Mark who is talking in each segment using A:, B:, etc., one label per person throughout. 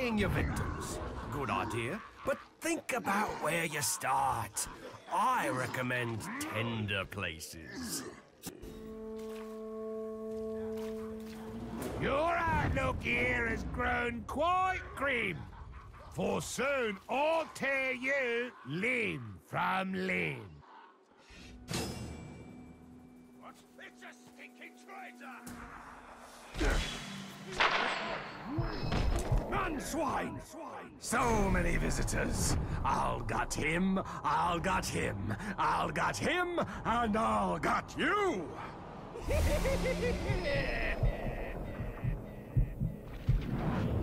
A: slaying your victims. Good idea. But think about where you start. I recommend tender places.
B: Your outlook here has grown quite grim. For soon I'll tear you limb from limb. What? It's a stinking traitor!
A: Swine! So many visitors. I'll got him, I'll got him, I'll got him, and I'll got you!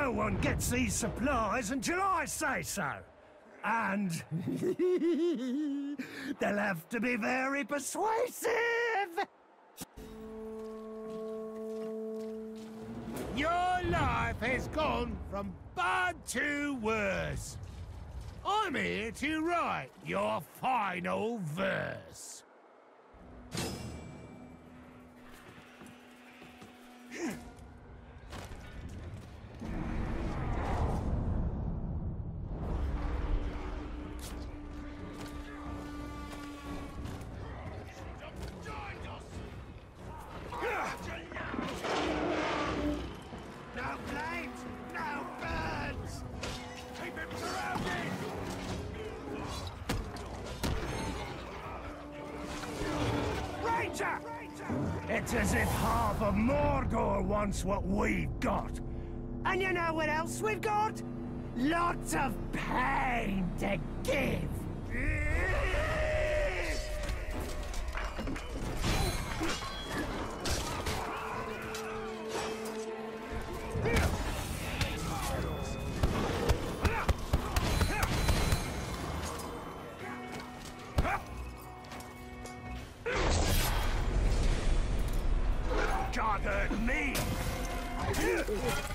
C: No one gets these supplies until I say so. And they'll have to be very persuasive.
B: Your life has gone from bad to worse. I'm here to write your final verse.
C: Ranger! It's as if half of Mordor wants what we've got. And you know what else we've got? Lots of pain to give. Hurt me.